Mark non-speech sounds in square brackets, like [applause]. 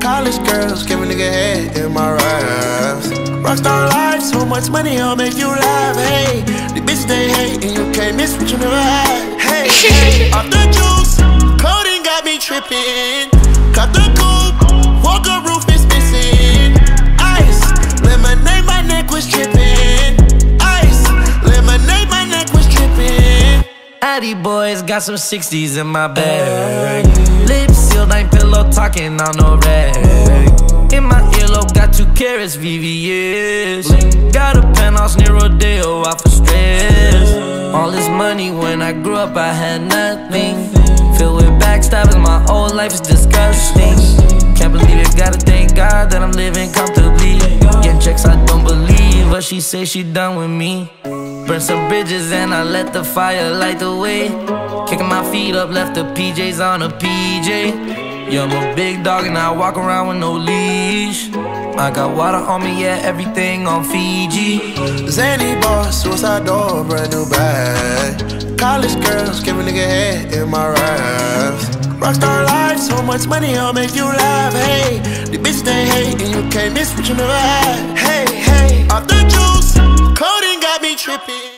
College girls give a nigga head in my raps. Rockstar life, so much money, I'll make you laugh. Hey, the bitch they hate, and you can't miss what you never had. Hey, hey, [laughs] off the juice, codeine got me tripping. Cut the coupe, walker roof is missing. Ice, lemonade, my neck was tripping. Ice, lemonade, my neck was tripping. Addy boys got some 60s in my bag. Lips sealed, ain't pillow talking on no rag. In my earlobe, got two karats, VVS. Got a penthouse near Rodeo, off of stress. All this money when I grew up, I had nothing. Filled with backstabbing, my whole life is disgusting. Can't believe it, gotta thank God that I'm living comfortably. Getting checks, I don't believe what she say, she done with me. Burn some bridges and I let the fire light the way. Kicking my feet up, left the PJs on a PJ. Yeah, I'm a big dog and I walk around with no leash. I got water on me, yeah, everything on Fiji. Zany boss, suicide door, brand new bag. College girls give a nigga head in my raps. Rockstar life, so much money, I'll make you laugh. Hey, the bitch they hate, and you can't miss what you never had.